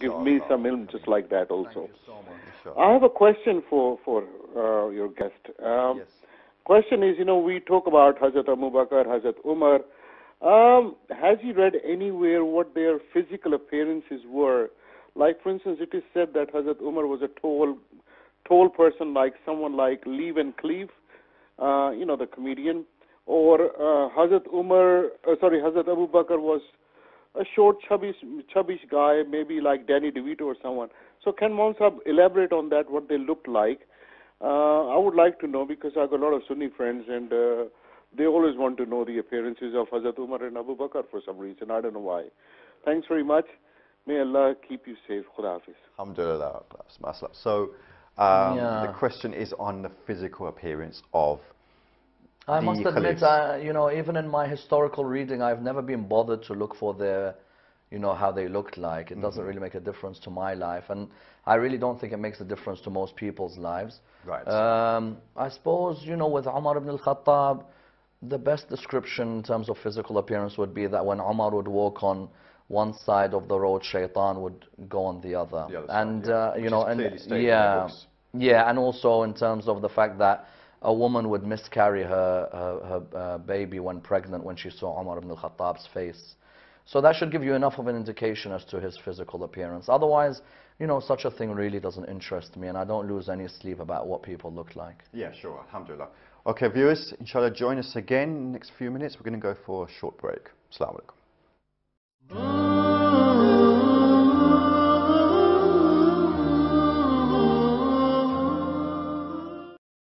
give me some ilm just like that also. So much. I have a question for for uh, your guest. Um, Yes. Question is, you know, we talk about Hazrat Abu Bakr, Hazrat Umar. Um, has he read anywhere what their physical appearances were? Like, for instance, it is said that Hazrat Umar was a tall, tall person, like someone like Lee Van Cleef, uh, you know, the comedian, or uh, Hazrat Umar, uh, sorry, Hazrat Abu Bakr was a short, chubby, chubbish guy, maybe like Danny DeVito or someone. So can Monsab elaborate on that, what they looked like? Uh, I would like to know because I've got a lot of Sunni friends and uh, they always want to know the appearances of Hazrat Umar and Abu Bakr for some reason. I don't know why. Thanks very much. May Allah keep you safe. Khuda Hafiz. Alhamdulillah. So um, Yeah. the question is on the physical appearance of I must admit, uh, you know, even in my historical reading, I've never been bothered to look for their, you know, how they looked like. It Mm-hmm. doesn't really make a difference to my life, and I really don't think it makes a difference to most people's lives. Right. Um, I suppose, you know, with Umar ibn al-Khattab, the best description in terms of physical appearance would be that when Umar would walk on one side of the road, Shaitan would go on the other. The other side, and yeah. uh, Which you is know, and clearly in the yeah, yeah, and also in terms of the fact that a woman would miscarry her, her, her uh, baby when pregnant when she saw Umar ibn al-Khattab's face. So that should give you enough of an indication as to his physical appearance. Otherwise, you know, such a thing really doesn't interest me and I don't lose any sleep about what people look like. Yeah, sure. Alhamdulillah. Okay, viewers, inshallah, join us again in the next few minutes. We're going to go for a short break. Assalamu alaikum.